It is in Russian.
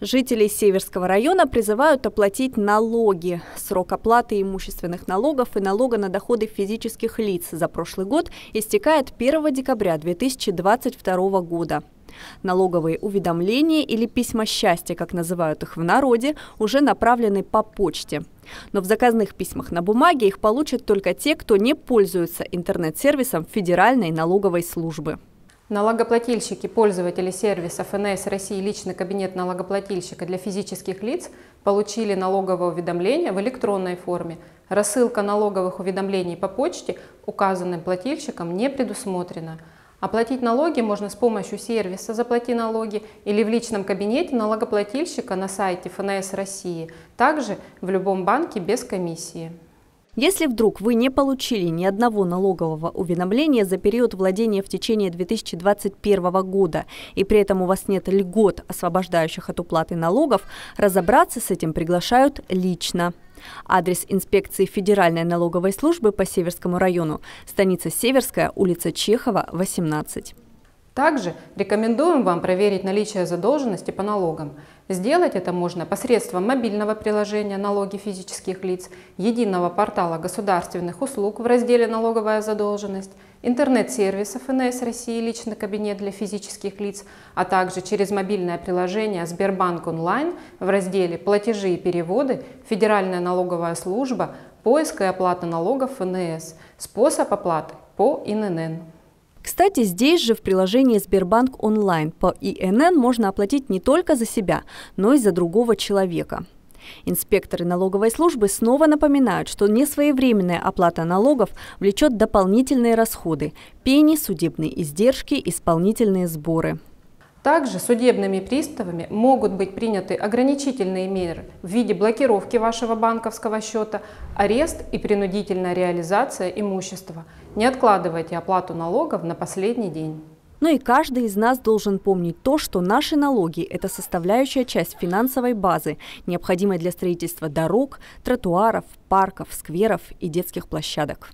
Жителей Северского района призывают оплатить налоги. Срок оплаты имущественных налогов и налога на доходы физических лиц за прошлый год истекает 1 декабря 2022 года. Налоговые уведомления или письма счастья, как называют их в народе, уже направлены по почте. Но в заказных письмах на бумаге их получат только те, кто не пользуется интернет-сервисом Федеральной налоговой службы. Налогоплательщики, пользователи сервиса ФНС России «Личный кабинет налогоплательщика для физических лиц» получили налоговое уведомление в электронной форме. Рассылка налоговых уведомлений по почте указанным плательщикам не предусмотрена. Оплатить налоги можно с помощью сервиса «Заплати налоги» или в личном кабинете налогоплательщика на сайте ФНС России, также в любом банке без комиссии. Если вдруг вы не получили ни одного налогового уведомления за период владения в течение 2021 года и при этом у вас нет льгот, освобождающих от уплаты налогов, разобраться с этим приглашают лично. Адрес инспекции Федеральной налоговой службы по Северскому району. Станица Северская, улица Чехова, 18. Также рекомендуем вам проверить наличие задолженности по налогам. Сделать это можно посредством мобильного приложения «Налоги физических лиц», единого портала государственных услуг в разделе «Налоговая задолженность», интернет-сервиса ФНС России «Личный кабинет для физических лиц», а также через мобильное приложение «Сбербанк онлайн» в разделе «Платежи и переводы», «Федеральная налоговая служба», «Поиск и оплата налогов ФНС», «Способ оплаты» по ИНН. Кстати, здесь же в приложении Сбербанк онлайн по ИНН можно оплатить не только за себя, но и за другого человека. Инспекторы налоговой службы снова напоминают, что несвоевременная оплата налогов влечет дополнительные расходы – пени, судебные издержки, исполнительные сборы. Также судебными приставами могут быть приняты ограничительные меры в виде блокировки вашего банковского счета, арест и принудительная реализация имущества. Не откладывайте оплату налогов на последний день. Ну и каждый из нас должен помнить то, что наши налоги – это составляющая часть финансовой базы, необходимой для строительства дорог, тротуаров, парков, скверов и детских площадок.